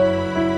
Música